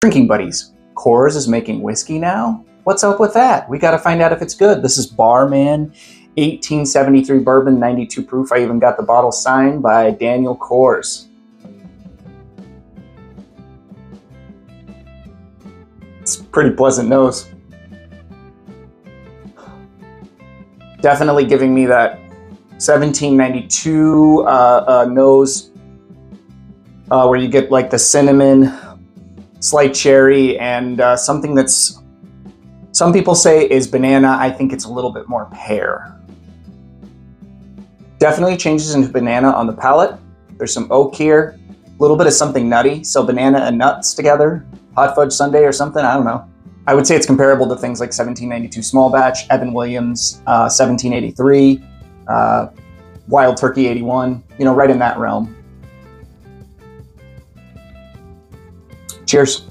Drinking Buddies. Coors is making whiskey now? What's up with that? We got to find out if it's good. This is Barmen 1873 bourbon, 92 proof. I even got the bottle signed by Daniel Coors. It's pretty pleasant nose. Definitely giving me that 1792 uh, uh, nose uh, where you get like the cinnamon, slight cherry, and uh, something that's some people say is banana. I think it's a little bit more pear. Definitely changes into banana on the palate. There's some oak here, a little bit of something nutty. So banana and nuts together, hot fudge sundae or something. I don't know. I would say it's comparable to things like 1792 small batch, Evan Williams, uh, 1783, uh, Wild Turkey 81. You know, right in that realm. Cheers.